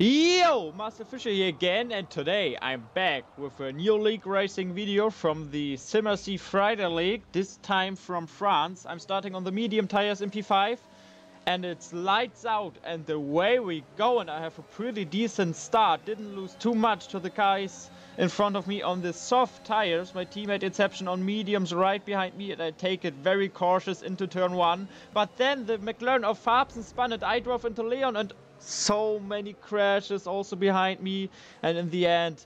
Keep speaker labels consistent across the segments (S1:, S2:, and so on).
S1: Yo, Marcel Fischer here again, and today I'm back with a new league racing video from the Simmercy Friday League, this time from France. I'm starting on the medium tires in P5, and it's lights out, and the way we go, and I have a pretty decent start. Didn't lose too much to the guys in front of me on the soft tires. My teammate Inception on mediums right behind me, and I take it very cautious into turn one. But then the McLaren of Fabsen spun, and I drove into Leon, and so many crashes also behind me and in the end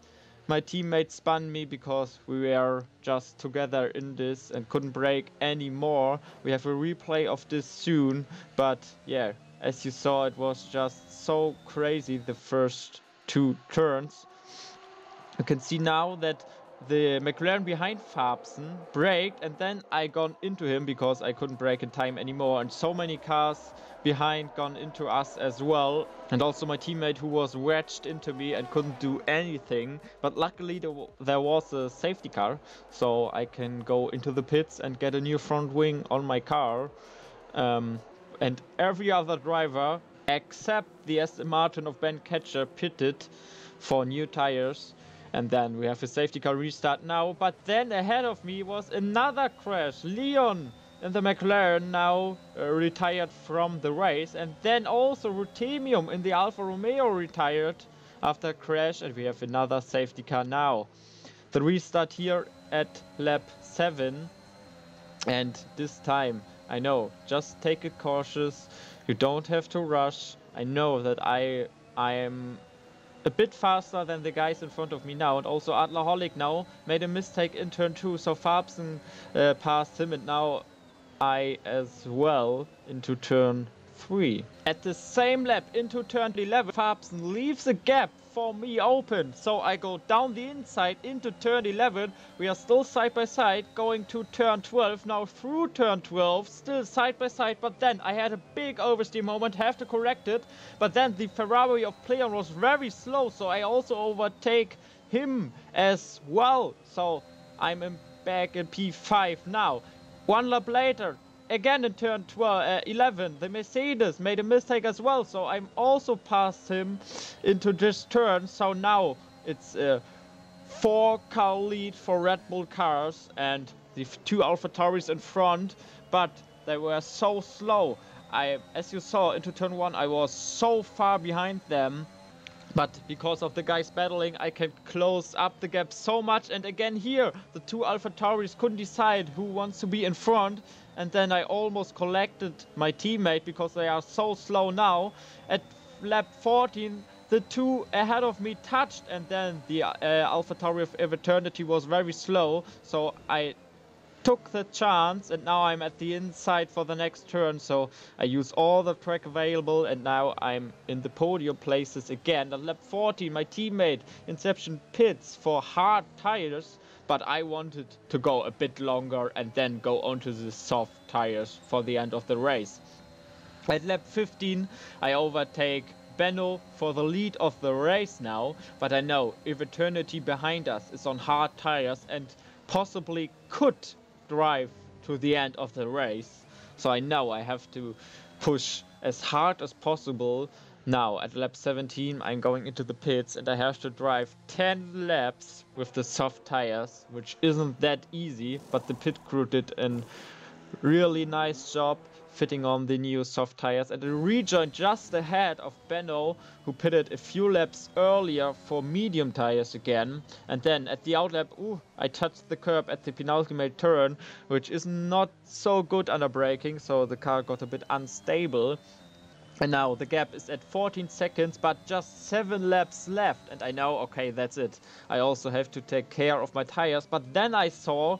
S1: my teammate spun me because we were just together in this and couldn't brake anymore. We have a replay of this soon, but yeah, as you saw it was just so crazy the first two turns. You can see now that the McLaren behind Fabsen braked and then I gone into him because I couldn't brake in time anymore. And so many cars behind gone into us as well. And also my teammate who was wedged into me and couldn't do anything. But luckily there, there was a safety car so I can go into the pits and get a new front wing on my car. Um, and every other driver except the Aston Martin of Ben Ketcher pitted for new tires and then we have a safety car restart now. But then ahead of me was another crash. Leon in the McLaren now uh, retired from the race. And then also Rutemium in the Alfa Romeo retired after a crash. And we have another safety car now. The restart here at lap 7. And this time, I know, just take it cautious. You don't have to rush. I know that I I am a bit faster than the guys in front of me now. And also Adlerholic now made a mistake in turn 2. So Fabsen uh, passed him and now I as well into turn 3. At the same lap into turn 11, Fabsen leaves a gap for me open. So I go down the inside into turn 11. We are still side by side going to turn 12. Now through turn 12, still side by side. But then I had a big oversteer moment, have to correct it. But then the Ferrari of Pleon was very slow. So I also overtake him as well. So I'm in back in P5 now. One lap later, again in turn 12, uh, 11, the Mercedes made a mistake as well. So I'm also past him into this turn. So now it's a four car lead for Red Bull cars and the two AlphaTauris in front. But they were so slow. I, as you saw into turn one, I was so far behind them. But because of the guys battling, I can close up the gap so much. And again here, the two AlphaTauris couldn't decide who wants to be in front and then I almost collected my teammate because they are so slow now. At lap 14, the two ahead of me touched and then the uh, AlphaTauri of Eternity was very slow. So I took the chance and now I'm at the inside for the next turn. So I use all the track available and now I'm in the podium places again. At lap 14, my teammate Inception pits for hard tires but I wanted to go a bit longer and then go onto the soft tires for the end of the race. At lap 15 I overtake Benno for the lead of the race now, but I know if Eternity behind us is on hard tires and possibly could drive to the end of the race, so I know I have to push as hard as possible now, at lap 17, I'm going into the pits and I have to drive 10 laps with the soft tires, which isn't that easy, but the pit crew did a really nice job fitting on the new soft tires. And I rejoined just ahead of Benno who pitted a few laps earlier for medium tires again. And then at the outlap ooh I touched the curb at the penultimate turn which is not so good under braking so the car got a bit unstable and now the gap is at 14 seconds, but just 7 laps left. And I know, okay, that's it. I also have to take care of my tires. But then I saw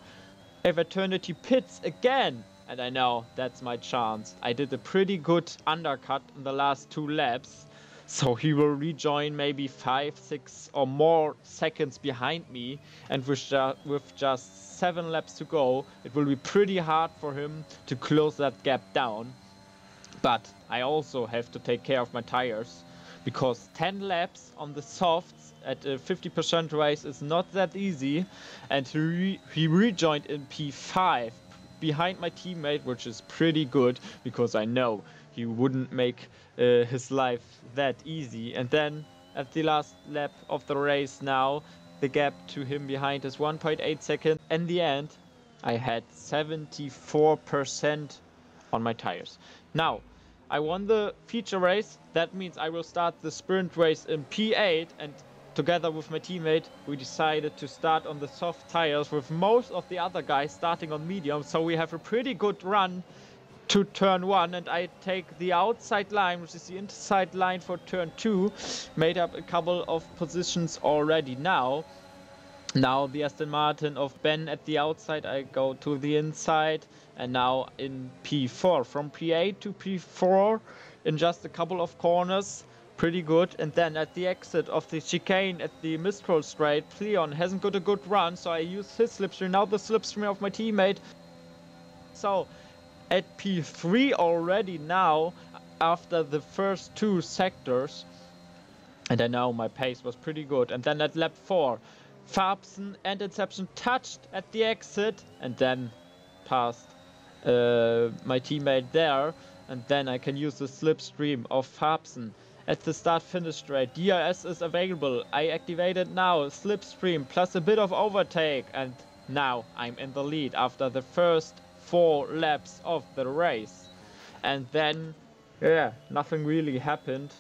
S1: Eternity pits again. And I know that's my chance. I did a pretty good undercut in the last two laps. So he will rejoin maybe 5, 6 or more seconds behind me. And with, ju with just 7 laps to go, it will be pretty hard for him to close that gap down. But I also have to take care of my tires because 10 laps on the softs at a 50% race is not that easy and he, re he rejoined in P5 behind my teammate which is pretty good because I know he wouldn't make uh, his life that easy and then at the last lap of the race now. The gap to him behind is 1.8 seconds. In the end, I had 74% on my tires. Now, I won the feature race. That means I will start the sprint race in P8 and together with my teammate, we decided to start on the soft tires with most of the other guys starting on medium. So we have a pretty good run to turn one and I take the outside line, which is the inside line for turn two, made up a couple of positions already now. Now the Aston Martin of Ben at the outside, I go to the inside and now in P4 from P8 to P4 in just a couple of corners pretty good. And then at the exit of the chicane at the Mistral Straight, Leon hasn't got a good run, so I use his slipstream. Now the slipstream of my teammate. So at P3 already now, after the first two sectors, and I know my pace was pretty good. And then at lap 4, Fabsen and Inception touched at the exit and then passed uh, my teammate there. And then I can use the slipstream of Fabsen at the start finish straight. DRS is available. I activate it now. Slipstream plus a bit of overtake. And now I'm in the lead after the first four laps of the race. And then, yeah, nothing really happened.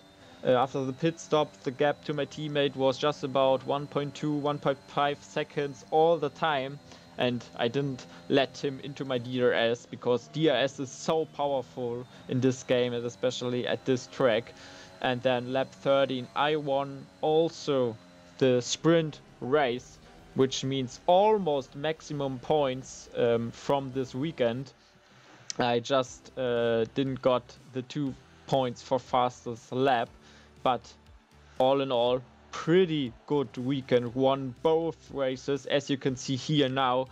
S1: Uh, after the pit stop, the gap to my teammate was just about 1.2, 1.5 seconds all the time. And I didn't let him into my DRS because DRS is so powerful in this game and especially at this track and then lap 13 I won also the sprint race which means almost maximum points um, from this weekend I just uh, didn't got the two points for fastest lap but all in all pretty good weekend won both races as you can see here now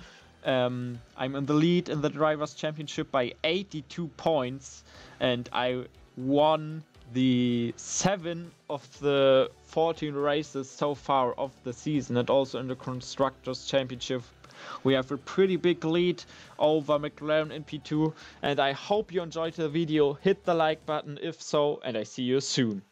S1: um, I'm in the lead in the drivers championship by 82 points and I won the seven of the 14 races so far of the season and also in the Constructors' Championship. We have a pretty big lead over McLaren in P2 and I hope you enjoyed the video. Hit the like button if so and I see you soon.